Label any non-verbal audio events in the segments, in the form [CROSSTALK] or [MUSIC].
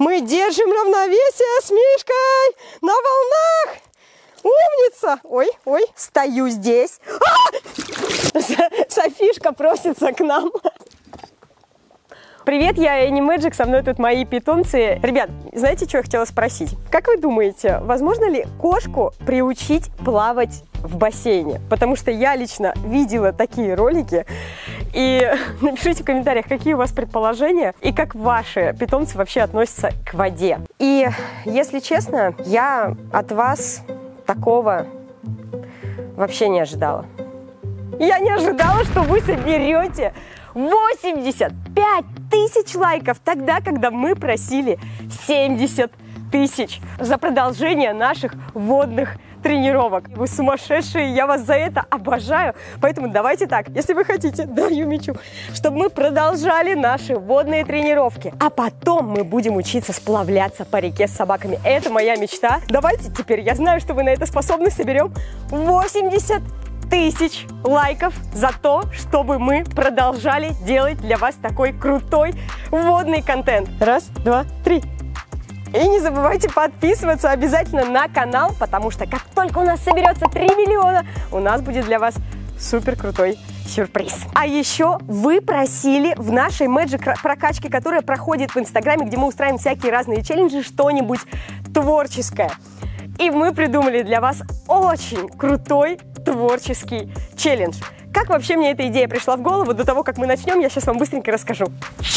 Мы держим равновесие с Мишкой на волнах. Умница! Ой, ой, стою здесь. А! Софишка просится к нам. Привет, я Энни Мэджик, со мной тут мои питомцы. Ребят, знаете, что я хотела спросить? Как вы думаете, возможно ли кошку приучить плавать в бассейне? Потому что я лично видела такие ролики. И [LAUGHS] напишите в комментариях, какие у вас предположения и как ваши питомцы вообще относятся к воде. И, если честно, я от вас такого вообще не ожидала. Я не ожидала, что вы соберете 85 тысяч лайков тогда, когда мы просили 70 тысяч за продолжение наших водных тренировок. Вы сумасшедшие, я вас за это обожаю. Поэтому давайте так, если вы хотите, [LAUGHS] даю мячу, чтобы мы продолжали наши водные тренировки. А потом мы будем учиться сплавляться по реке с собаками. Это моя мечта. Давайте теперь, я знаю, что вы на это способны, соберем 80 тысяч лайков за то, чтобы мы продолжали делать для вас такой крутой водный контент. Раз, два, три. И не забывайте подписываться обязательно на канал, потому что как только у нас соберется 3 миллиона, у нас будет для вас супер крутой сюрприз. А еще вы просили в нашей Magic прокачке, которая проходит в Инстаграме, где мы устраиваем всякие разные челленджи, что-нибудь творческое. И мы придумали для вас очень крутой творческий челлендж. Как вообще мне эта идея пришла в голову? До того, как мы начнем, я сейчас вам быстренько расскажу.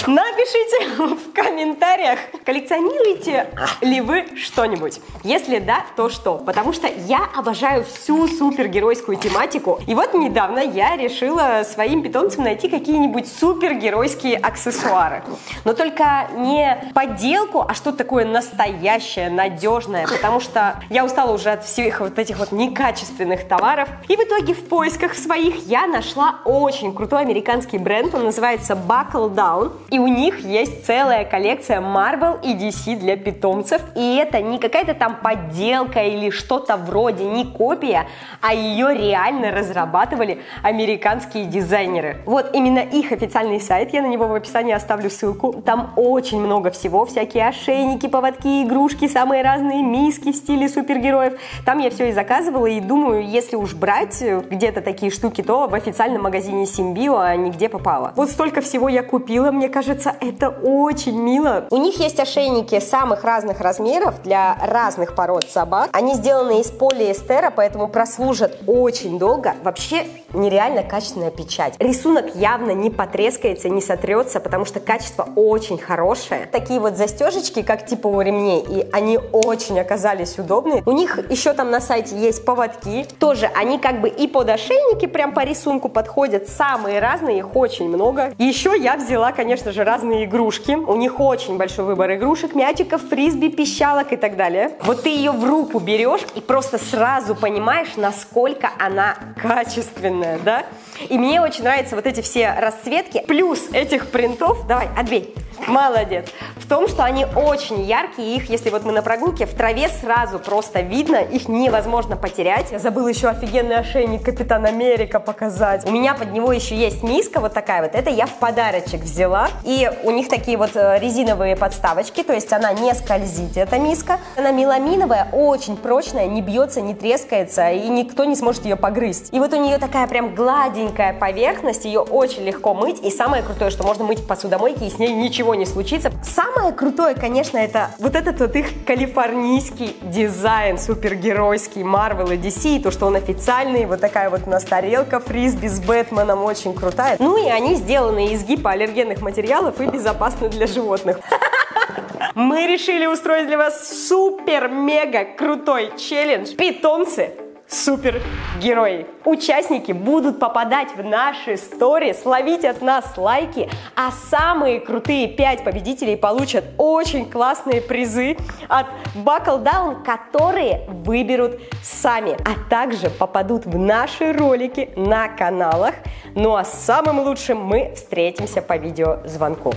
Напишите [LAUGHS] в комментариях, коллекционируете ли вы что-нибудь? Если да, то что? Потому что я обожаю всю супергеройскую тематику. И вот недавно я решила своим питомцам найти какие-нибудь супергеройские аксессуары. Но только не подделку, а что-то такое настоящее, надежное. Потому что я устала уже от всех вот этих вот некачественных товаров. И в итоге в поисках своих я нашла очень крутой американский бренд, он называется Buckle Down, и у них есть целая коллекция Marvel и DC для питомцев, и это не какая-то там подделка или что-то вроде, не копия, а ее реально разрабатывали американские дизайнеры. Вот именно их официальный сайт, я на него в описании оставлю ссылку, там очень много всего, всякие ошейники, поводки, игрушки, самые разные миски в стиле супергероев. Там я все и заказывала, и думаю, если уж брать где-то такие штуки, то в официальном магазине Симбио, а нигде попала. Вот столько всего я купила, мне кажется, это очень мило. У них есть ошейники самых разных размеров для разных пород собак. Они сделаны из полиэстера, поэтому прослужат очень долго. Вообще нереально качественная печать. Рисунок явно не потрескается, не сотрется, потому что качество очень хорошее. Такие вот застежечки, как типа у ремней, и они очень оказались удобные. У них еще там на сайте есть поводки. Тоже они как бы и под ошейники прям по рисунку рисунку подходят самые разные, их очень много. Еще я взяла, конечно же, разные игрушки. У них очень большой выбор игрушек, мячиков, фрисби, пищалок и так далее. Вот ты ее в руку берешь и просто сразу понимаешь, насколько она качественная, да? И мне очень нравятся вот эти все расцветки. Плюс этих принтов, давай, отбей, молодец, в том, что они очень яркие, их, если вот мы на прогулке, в траве сразу просто видно, их невозможно потерять. Я забыла еще офигенный ошейник Капитан Америка показать. У меня под него еще есть миска вот такая вот, это я в подарочек взяла. И у них такие вот э, резиновые подставочки, то есть она не скользит, эта миска. Она меламиновая, очень прочная, не бьется, не трескается, и никто не сможет ее погрызть. И вот у нее такая прям гладенькая поверхность, ее очень легко мыть, и самое крутое, что можно мыть в посудомойке, и с ней ничего не случится. Самое крутое, конечно, это вот этот вот их калифорнийский дизайн, супергеройский, Marvel и DC, то, что он официальный, вот такая вот у нас тарелка фрисби с Бэтменом, очень крутая. Ну и они сделаны из гипоаллергенных материалов и безопасны для животных. [LAUGHS] Мы решили устроить для вас супер-мега крутой челлендж. Питомцы супергерои. Участники будут попадать в наши сторис, ловить от нас лайки, а самые крутые 5 победителей получат очень классные призы от Buckle Down, которые выберут сами, а также попадут в наши ролики на каналах. Ну а самым лучшим мы встретимся по видеозвонку.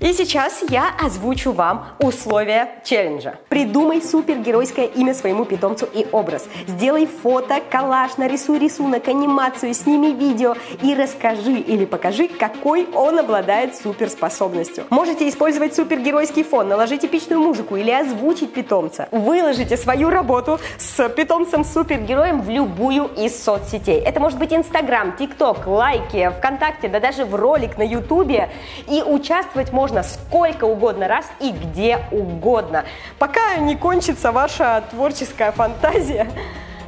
И сейчас я озвучу вам условия челленджа. Придумай супергеройское имя своему питомцу и образ. Сделай фото, коллаж, нарисуй рисунок, анимацию, сними видео и расскажи или покажи, какой он обладает суперспособностью. Можете использовать супергеройский фон, наложить эпичную музыку или озвучить питомца. Выложите свою работу с питомцем-супергероем в любую из соцсетей. Это может быть Инстаграм, ТикТок, лайки, ВКонтакте, да даже в ролик на Ютубе. И участвовать можно можно сколько угодно раз и где угодно. Пока не кончится ваша творческая фантазия,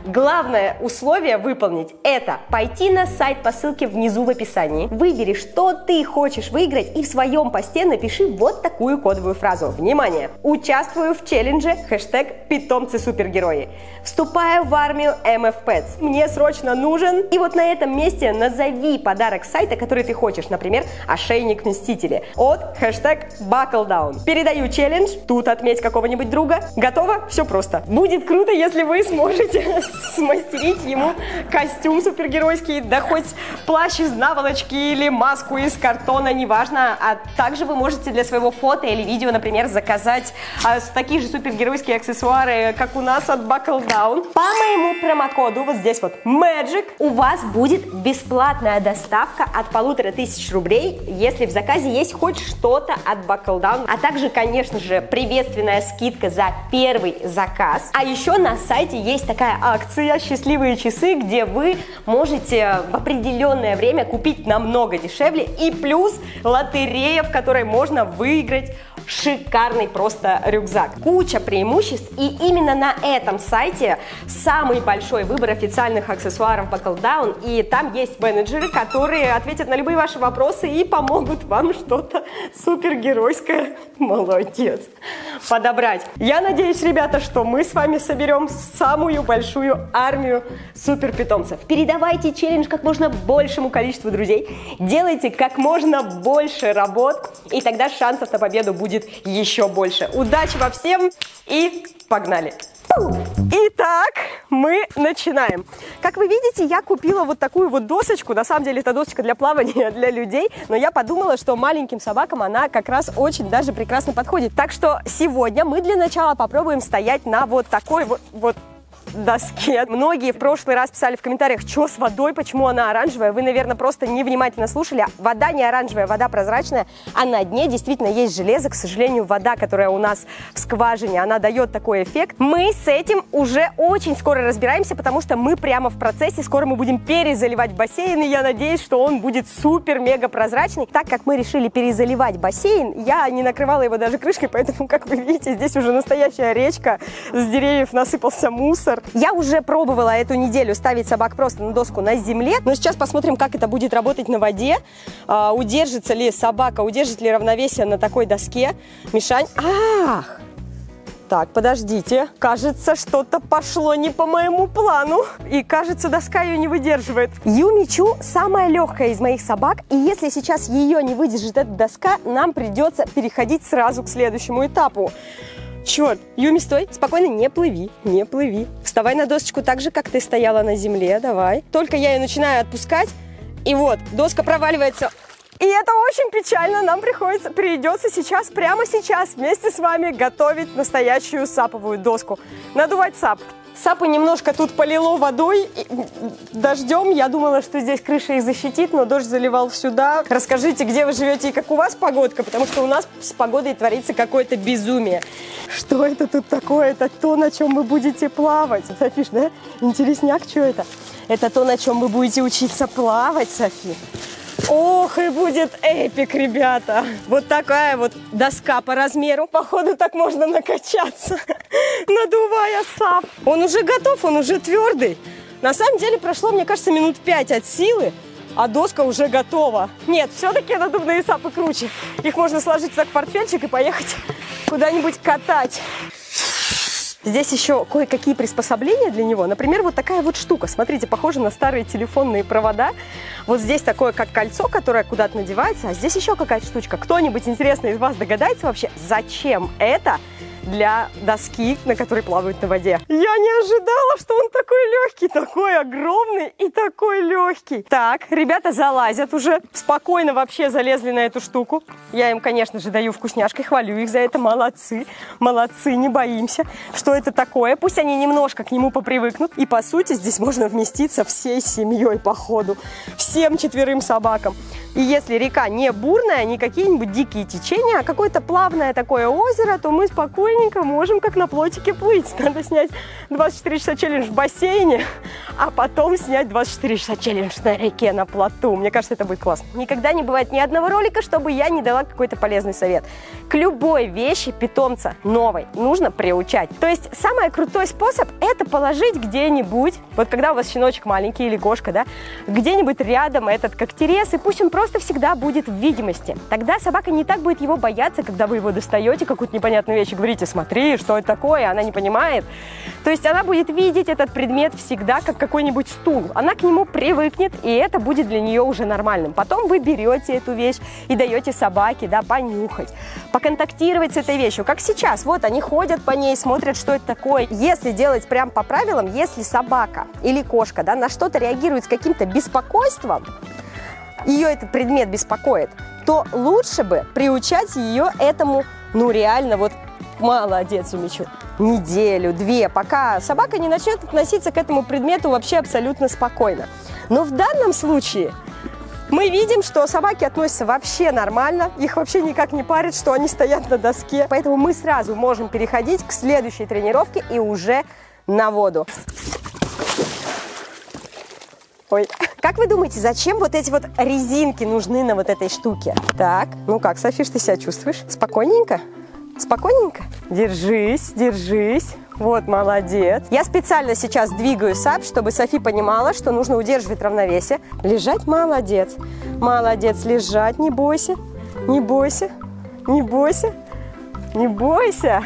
Главное условие выполнить – это пойти на сайт по ссылке внизу в описании, выбери, что ты хочешь выиграть и в своем посте напиши вот такую кодовую фразу. Внимание! Участвую в челлендже хэштег «Питомцы супергерои». Вступаю в армию Pets. Мне срочно нужен. И вот на этом месте назови подарок сайта, который ты хочешь. Например, ошейник Мстители от хэштег Buckledown. Передаю челлендж. Тут отметь какого-нибудь друга. Готово? Все просто. Будет круто, если вы сможете [LAUGHS] смастерить ему костюм супергеройский, да хоть плащ из наволочки или маску из картона, неважно. А также вы можете для своего фото или видео, например, заказать а, такие же супергеройские аксессуары, как у нас от Buckle Down. По моему промокоду, вот здесь вот, Magic, у вас будет бесплатная доставка от полутора тысяч рублей, если в заказе есть хоть что-то от Buckle Down, а также, конечно же, приветственная скидка за первый заказ. А еще на сайте есть такая акция, «Счастливые часы», где вы можете в определенное время купить намного дешевле и плюс лотерея, в которой можно выиграть шикарный просто рюкзак. Куча преимуществ, и именно на этом сайте самый большой выбор официальных аксессуаров Buckle Down, и там есть менеджеры, которые ответят на любые ваши вопросы и помогут вам что-то супергеройское, [LAUGHS] молодец, подобрать. Я надеюсь, ребята, что мы с вами соберем самую большую армию суперпитомцев. Передавайте челлендж как можно большему количеству друзей, делайте как можно больше работ, и тогда шансов на победу будет будет еще больше. Удачи во всем и погнали! Итак, мы начинаем. Как вы видите, я купила вот такую вот досочку. На самом деле, это досочка для плавания [LAUGHS] для людей. Но я подумала, что маленьким собакам она как раз очень даже прекрасно подходит. Так что сегодня мы для начала попробуем стоять на вот такой вот, вот доске. Многие в прошлый раз писали в комментариях, что с водой, почему она оранжевая. Вы, наверное, просто невнимательно слушали. Вода не оранжевая, вода прозрачная, а на дне действительно есть железо. К сожалению, вода, которая у нас в скважине, она дает такой эффект. Мы с этим уже очень скоро разбираемся, потому что мы прямо в процессе. Скоро мы будем перезаливать бассейн, и я надеюсь, что он будет супер-мега прозрачный. Так как мы решили перезаливать бассейн, я не накрывала его даже крышкой, поэтому, как вы видите, здесь уже настоящая речка. С деревьев насыпался мусор. Я уже пробовала эту неделю ставить собак просто на доску на земле, но сейчас посмотрим, как это будет работать на воде. А, удержится ли собака, удержит ли равновесие на такой доске. Мишань, ах! Так, подождите. Кажется, что-то пошло не по моему плану. И кажется, доска ее не выдерживает. Юмичу самая легкая из моих собак. И если сейчас ее не выдержит эта доска, нам придется переходить сразу к следующему этапу. Черт, Юми, стой, спокойно, не плыви, не плыви. Вставай на досочку так же, как ты стояла на земле, давай. Только я ее начинаю отпускать, и вот, доска проваливается. И это очень печально, нам приходится, придется сейчас, прямо сейчас, вместе с вами готовить настоящую саповую доску. Надувать сап. Сапы немножко тут полило водой, дождем. Я думала, что здесь крыша их защитит, но дождь заливал сюда. Расскажите, где вы живете и как у вас погодка, потому что у нас с погодой творится какое-то безумие. Что это тут такое? Это то, на чем вы будете плавать. Софиш, да? Интересняк, что это? Это то, на чем вы будете учиться плавать, Софи. Ох, и будет эпик, ребята. Вот такая вот доска по размеру. Походу, так можно накачаться, [LAUGHS] надувая сап. Он уже готов, он уже твердый. На самом деле прошло, мне кажется, минут пять от силы, а доска уже готова. Нет, все-таки надувные сапы круче. Их можно сложить так в портфельчик и поехать [LAUGHS] куда-нибудь катать. Здесь еще кое-какие приспособления для него. Например, вот такая вот штука. Смотрите, похоже на старые телефонные провода. Вот здесь такое, как кольцо, которое куда-то надевается. А здесь еще какая-то штучка. Кто-нибудь интересный из вас догадается вообще, зачем это? Для доски, на которой плавают на воде. Я не ожидала, что он такой легкий, такой огромный и такой легкий. Так, ребята залазят уже, спокойно вообще залезли на эту штуку. Я им, конечно же, даю вкусняшки, хвалю их за это, молодцы, молодцы, не боимся. Что это такое? Пусть они немножко к нему попривыкнут. И, по сути, здесь можно вместиться всей семьей, по ходу, всем четверым собакам. И если река не бурная, не какие-нибудь дикие течения, а какое-то плавное такое озеро, то мы спокойненько можем как на плотике плыть. Надо снять 24 часа челлендж в бассейне, а потом снять 24 часа челлендж на реке, на плоту. Мне кажется, это будет классно. Никогда не бывает ни одного ролика, чтобы я не дала какой-то полезный совет. К любой вещи питомца новой нужно приучать. То есть самый крутой способ – это положить где-нибудь, вот когда у вас щеночек маленький или кошка, да, где-нибудь рядом этот когтерез, и пусть он просто всегда будет в видимости. Тогда собака не так будет его бояться, когда вы его достаете, какую-то непонятную вещь, и говорите, смотри, что это такое, она не понимает. То есть она будет видеть этот предмет всегда как какой-нибудь стул. Она к нему привыкнет, и это будет для нее уже нормальным. Потом вы берете эту вещь и даете собаке, да, понюхать, поконтактировать с этой вещью. Как сейчас, вот они ходят по ней, смотрят, что это такое. Если делать прям по правилам, если собака или кошка, да, на что-то реагирует с каким-то беспокойством, ее этот предмет беспокоит, то лучше бы приучать ее этому, ну реально, вот молодец, Умичу, неделю, две, пока собака не начнет относиться к этому предмету вообще абсолютно спокойно. Но в данном случае мы видим, что собаки относятся вообще нормально, их вообще никак не парит, что они стоят на доске. Поэтому мы сразу можем переходить к следующей тренировке и уже на воду. Ой. [LAUGHS] Как вы думаете, зачем вот эти вот резинки нужны на вот этой штуке? Так, ну как, Софиш, ты себя чувствуешь? Спокойненько? Спокойненько? Держись, держись. Вот, молодец. Я специально сейчас двигаю сап, чтобы Софи понимала, что нужно удерживать равновесие. Лежать молодец. Молодец, лежать, не бойся. Не бойся, не бойся, не бойся.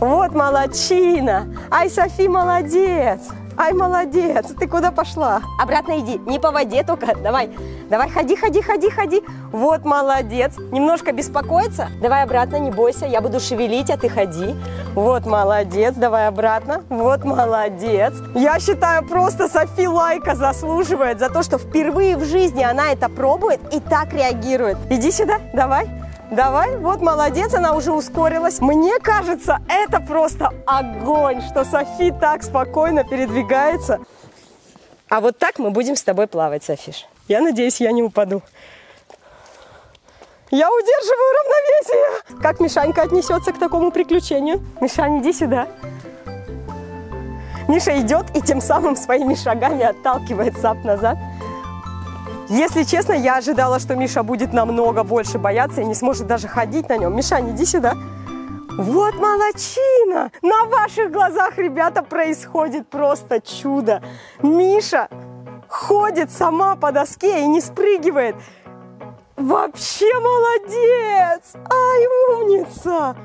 Вот молодчина. Ай, Софи, молодец. Ай, молодец, ты куда пошла? Обратно иди, не по воде только, давай. Давай, ходи, ходи, ходи, ходи. Вот, молодец. Немножко беспокоиться? Давай обратно, не бойся, я буду шевелить, а ты ходи. Вот, молодец, давай обратно. Вот, молодец. Я считаю, просто Софи лайка заслуживает за то, что впервые в жизни она это пробует и так реагирует. Иди сюда, давай. Давай, вот молодец, она уже ускорилась. Мне кажется, это просто огонь, что Софи так спокойно передвигается. А вот так мы будем с тобой плавать, Софиш. Я надеюсь, я не упаду. Я удерживаю равновесие. Как Мишанька отнесется к такому приключению? Мишань, иди сюда. Миша идет и тем самым своими шагами отталкивает сап назад. Если честно, я ожидала, что Миша будет намного больше бояться и не сможет даже ходить на нем. Миша, иди сюда. Вот молочина! На ваших глазах, ребята, происходит просто чудо. Миша ходит сама по доске и не спрыгивает. Вообще молодец! Ай, умница!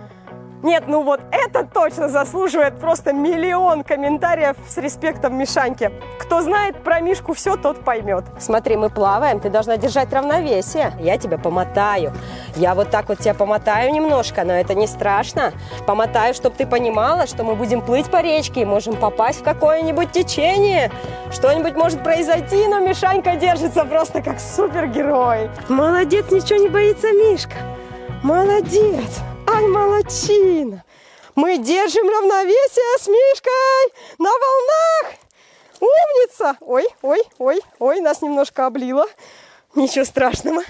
Нет, ну вот это точно заслуживает просто миллион комментариев с респектом Мишаньке. Кто знает про Мишку все, тот поймет. Смотри, мы плаваем, ты должна держать равновесие. Я тебя помотаю. Я вот так вот тебя помотаю немножко, но это не страшно. Помотаю, чтобы ты понимала, что мы будем плыть по речке и можем попасть в какое-нибудь течение. Что-нибудь может произойти, но Мишанька держится просто как супергерой. Молодец, ничего не боится Мишка. Молодец. Ай, молочина! Мы держим равновесие с Мишкой на волнах! Умница! Ой, ой, ой, ой, нас немножко облило. Ничего страшного.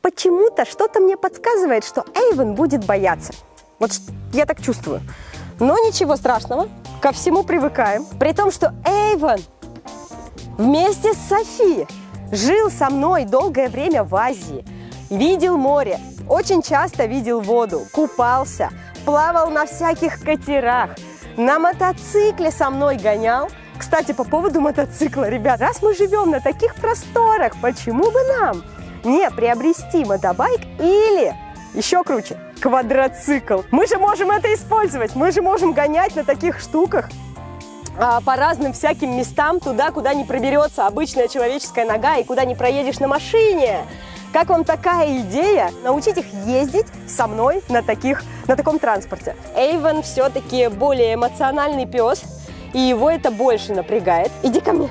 Почему-то что-то мне подсказывает, что Эйвен будет бояться. Вот я так чувствую. Но ничего страшного, ко всему привыкаем. При том, что Эйвен вместе с Софи жил со мной долгое время в Азии, видел море, очень часто видел воду, купался, плавал на всяких катерах, на мотоцикле со мной гонял. Кстати, по поводу мотоцикла, ребят, раз мы живем на таких просторах, почему бы нам не приобрести мотобайк или, еще круче, квадроцикл? Мы же можем это использовать, мы же можем гонять на таких штуках а, по разным всяким местам, туда, куда не проберется обычная человеческая нога и куда не проедешь на машине. Как вам такая идея научить их ездить со мной на, таких, на таком транспорте? Эйвен все-таки более эмоциональный пес, и его это больше напрягает. Иди ко мне.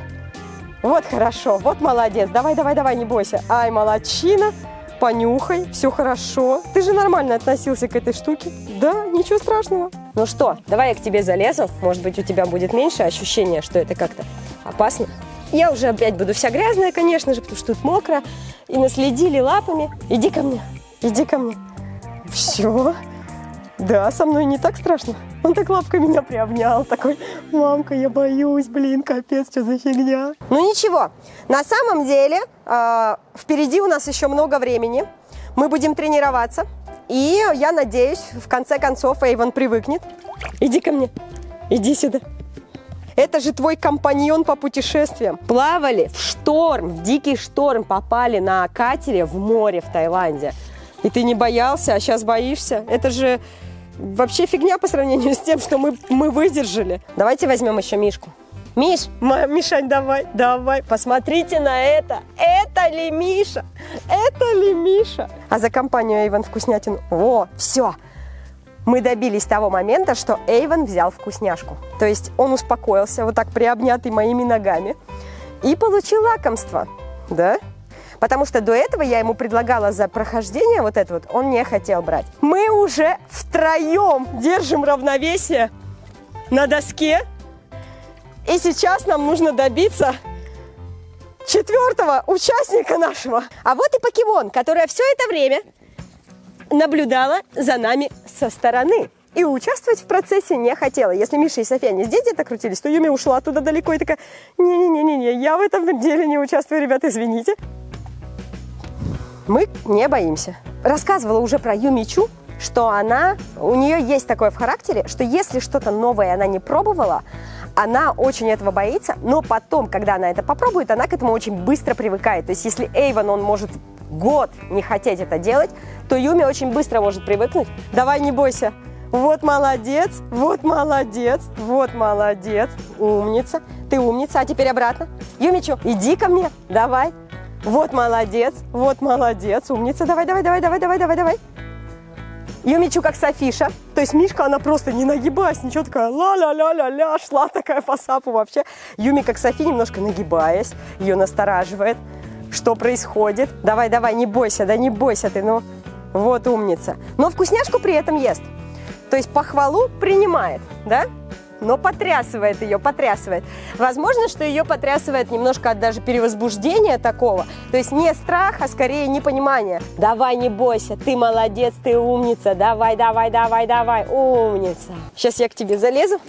Вот хорошо, вот молодец. Давай, давай, давай, не бойся. Ай, молодчина. Понюхай, все хорошо. Ты же нормально относился к этой штуке. Да, ничего страшного. Ну что, давай я к тебе залезу. Может быть, у тебя будет меньше ощущения, что это как-то опасно. Я уже опять буду вся грязная, конечно же, потому что тут мокро. И наследили лапами. Иди ко мне, иди ко мне. Все. Да, со мной не так страшно. Он так лапкой меня приобнял, такой, мамка, я боюсь, блин, капец, что за фигня. Ну ничего, на самом деле э, впереди у нас еще много времени. Мы будем тренироваться. И я надеюсь, в конце концов Эйвен привыкнет. Иди ко мне, иди сюда. Это же твой компаньон по путешествиям. Плавали в шторм, в дикий шторм, попали на катере в море в Таиланде. И ты не боялся, а сейчас боишься. Это же вообще фигня по сравнению с тем, что мы, мы выдержали. Давайте возьмем еще Мишку. Миш, Мишань, давай, давай, посмотрите на это. Это ли Миша? Это ли Миша? А за компанию Эйвен вкуснятину. О, все, мы добились того момента, что Эйвен взял вкусняшку. То есть он успокоился, вот так приобнятый моими ногами, и получил лакомство, да? Потому что до этого я ему предлагала за прохождение вот это вот, он не хотел брать. Мы уже втроем держим равновесие на доске, и сейчас нам нужно добиться четвертого участника нашего. А вот и покемон, которая все это время наблюдала за нами со стороны. И участвовать в процессе не хотела. Если Миша и София не здесь где-то крутились, то Юми ушла туда далеко и такая, не-не-не-не, я в этом деле не участвую, ребята, извините. Мы не боимся. Рассказывала уже про Юмичу, что она, у нее есть такое в характере, что если что-то новое она не пробовала, она очень этого боится, но потом, когда она это попробует, она к этому очень быстро привыкает. То есть если Эйвен, он может год не хотеть это делать, то Юми очень быстро может привыкнуть. Давай, не бойся. Вот молодец, вот молодец, вот молодец. Умница. Ты умница. А теперь обратно. Юмичу, иди ко мне. Давай. Вот молодец, вот молодец. Умница. Давай, давай, давай, давай, давай, давай, давай. Юмичу как Софиша. То есть Мишка, она просто не нагибаясь, ничего такая ла-ля-ля-ля-ля, шла такая по сапу вообще. Юми как Софи, немножко нагибаясь, ее настораживает. Что происходит? Давай, давай, не бойся, да не бойся ты, ну. Вот умница. Но вкусняшку при этом ест. То есть похвалу принимает, да? Но потрясывает ее, потрясывает. Возможно, что ее потрясывает немножко от даже перевозбуждения такого. То есть не страх, а скорее непонимание. Давай, не бойся, ты молодец, ты умница, давай, давай, давай, давай, умница. Сейчас я к тебе залезу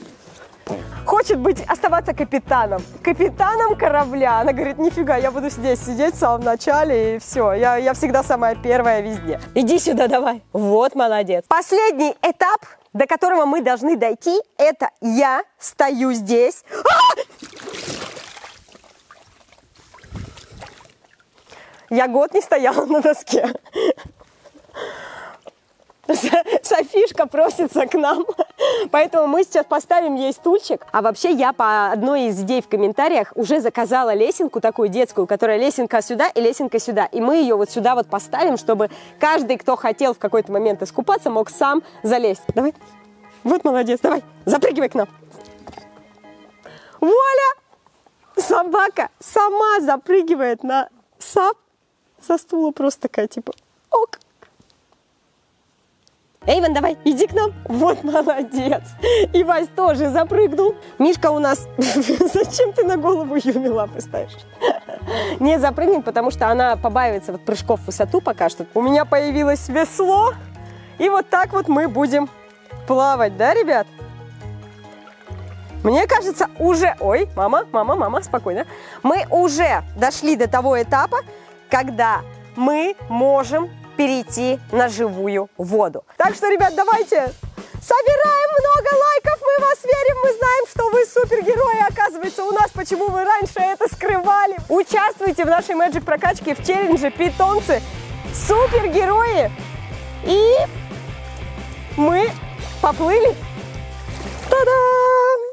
хочет быть, оставаться капитаном. Капитаном корабля. Она говорит, нифига, я буду здесь сидеть в самом начале, и все. Я, я всегда самая первая везде. Иди сюда давай. Вот молодец. Последний этап, до которого мы должны дойти, это я стою здесь. А! Я год не стояла на доске. Софишка просится к нам. Поэтому мы сейчас поставим ей стульчик. А вообще я по одной из идей в комментариях уже заказала лесенку такую детскую, которая лесенка сюда и лесенка сюда. И мы ее вот сюда вот поставим, чтобы каждый, кто хотел в какой-то момент искупаться, мог сам залезть. Давай. Вот молодец, давай. Запрыгивай к нам. Вуаля! Собака сама запрыгивает на сап со стула просто такая, типа, ок. Эйвен, давай, иди к нам. Вот молодец. И Вась тоже запрыгнул. Мишка у нас... [LAUGHS] Зачем ты на голову Юми лапы ставишь? Не запрыгнет, потому что она побаивается вот прыжков в высоту пока что. У меня появилось весло. И вот так вот мы будем плавать, да, ребят? Мне кажется, уже... Ой, мама, мама, мама, спокойно. Мы уже дошли до того этапа, когда мы можем перейти на живую воду. Так что, ребят, давайте собираем много лайков, мы вас верим, мы знаем, что вы супергерои, оказывается, у нас, почему вы раньше это скрывали. Участвуйте в нашей Magic прокачке в челлендже «Питомцы супергерои». И мы поплыли. Та-дам!